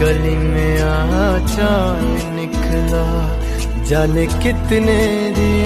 गली में आ चाँद निकला। जाने कितने दिन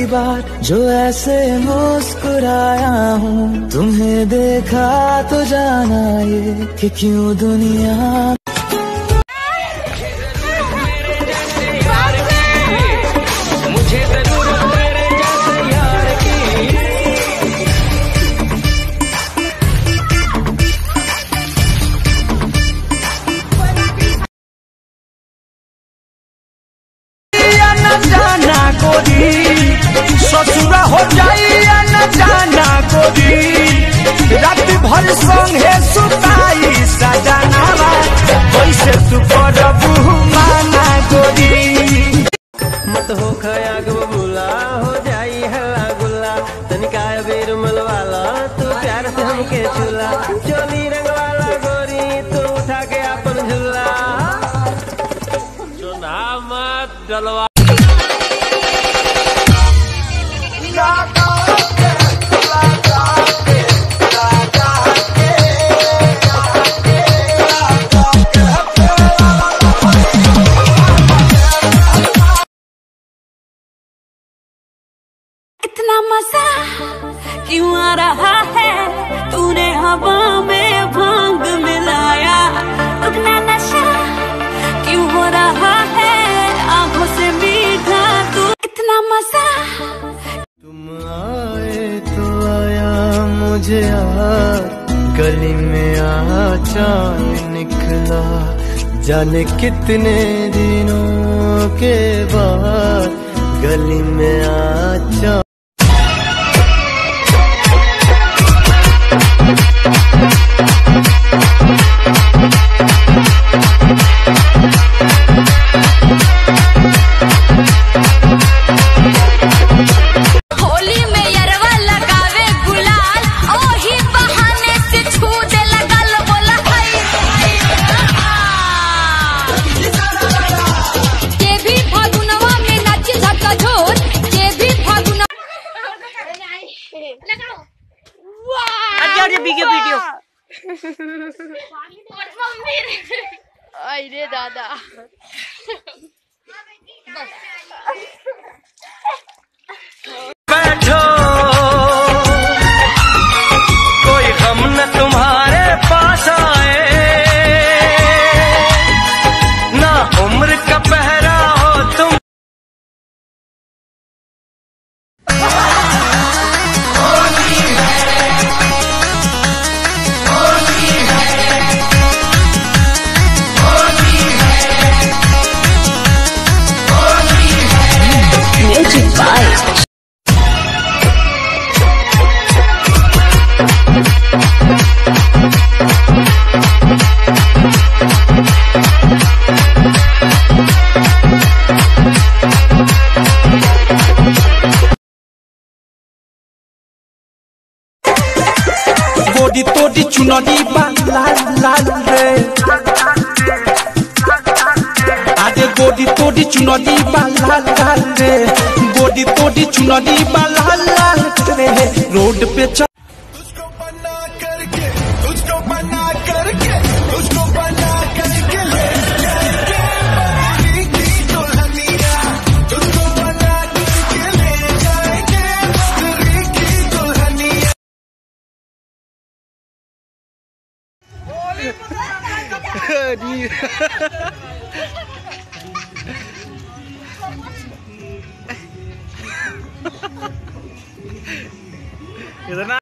पहली बार जो ऐसे मुस्कुराया हूँ। तुम्हें देखा तो जाना ये कि क्यों दुनिया जाना गोरी ससुरा हो जाइया न जाना गोरी रात भर संगे सुताई सजनावा कैसे तू करबू माना गोरी मत हो खया बबूला हो जाई हल्ला गुल्ला तनिका बेर मलवाला तू प्यार से हमके चूला चोली रंगवाला गोरी तू उठा के अपन झूला। सुना मत डलवा। मज़ा क्यों आ रहा है? तूने हवा में भाँग मिलाया। उतना नशा क्यों हो रहा है? आँखों से मीठा तू इतना मज़ा। तुम आए तो आया मुझे यार गली में आ चाँद निकला। जाने कितने दिनों के बाद गली में आ अरे दादा নদী লাল লাল রে আদে গডি তোডি চুনদি লাল লাল রে। গডি তোডি চুনদি লাল লাল রে। Road pay Ito na.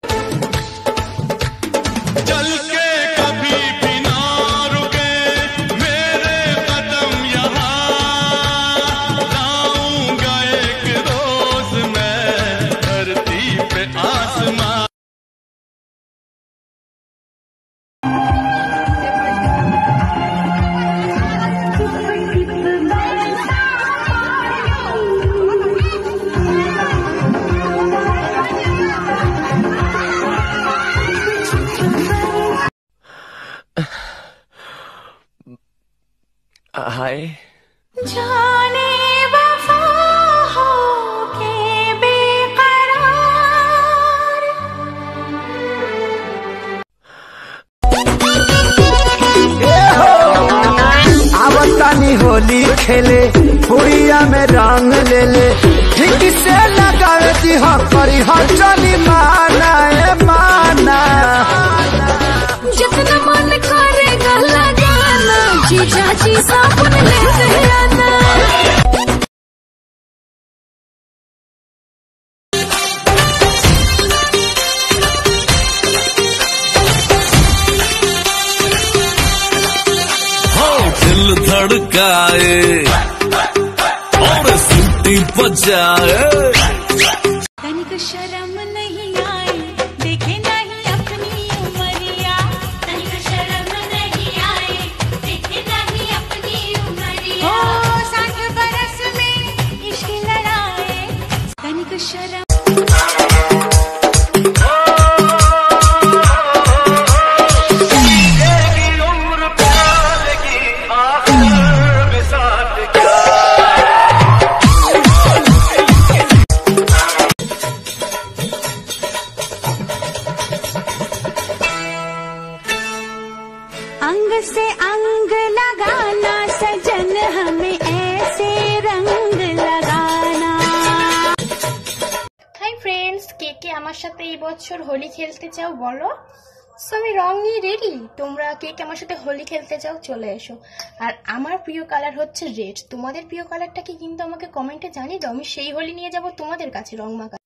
खेले पुड़िया में रंग ले ले ठीक से लगावे दी हो करी हो चली माना ए माना। जितना मन करेगा लगाना जीजा जी साबुन आना। धड़काए। बजाए तनिक शर्म नहीं आई देखे नहीं अपनी उमरिया। तनिक शर्म नहीं आई देखे नहीं अपनी उमरिया। ओ साठ बरस में इश्क लड़ाए। तनिक शर्म से अंग लगाना सजन हमें ऐसे रंग लगाना হাই ফ্রেন্ডস কে কে আমার সাথে এই বছর হোলি খেলতে চাও বলো সো আমি রং নিয়ে রেডি তোমরা কে কে আমার সাথে হোলি খেলতে চাও চলে এসো আর আমার প্রিয় কালার হচ্ছে রেড তোমাদের প্রিয় কালারটা কি কিন্তু আমাকে কমেন্টে জানিয়ে দাও আমি সেই হোলি নিয়ে যাব তোমাদের কাছে রং মাখা